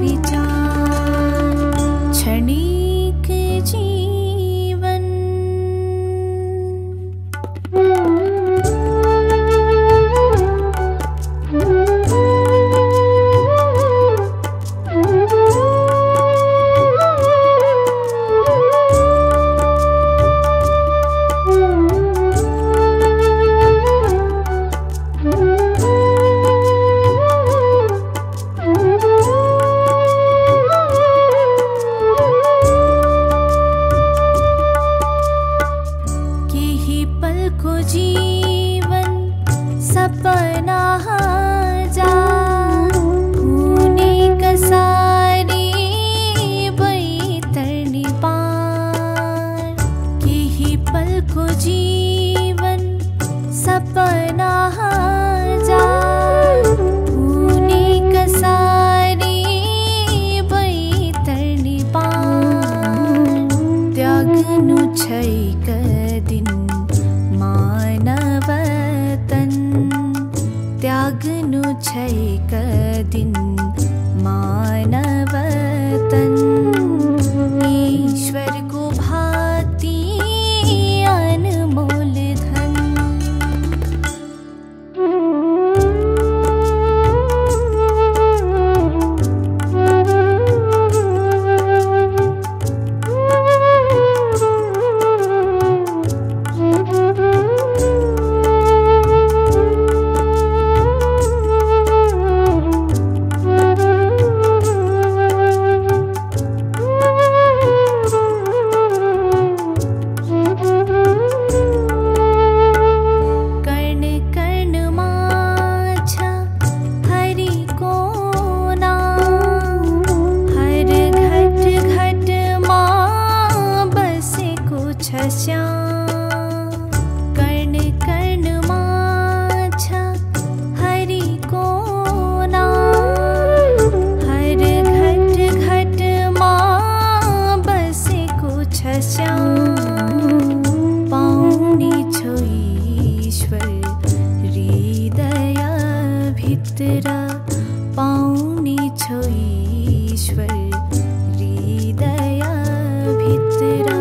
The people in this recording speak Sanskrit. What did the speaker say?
विचार। क्षणिक सपना कसारी बैतरणी पार। केहि पल को जीवन सपना जा ऊने कसारी बैतरणी पार। त्याग्नु छैक दिन मानवतन त्याग्नु छैक दिन कर्ण कर्ण माच्छ हरि कोना। हरघट मा बसु श्या पौनि छोईश्वर हृदया भिरा पौनि छोईश्वर हृदया भित्र।